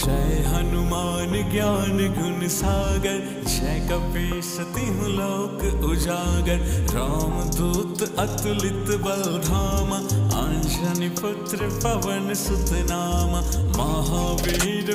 जय हनुमान ज्ञान गुण सागर, जय कपेश तिहु लोक उजागर। राम दूत अतुलित बलधाम, अंजनी पुत्र पवन सुत नाम महावीर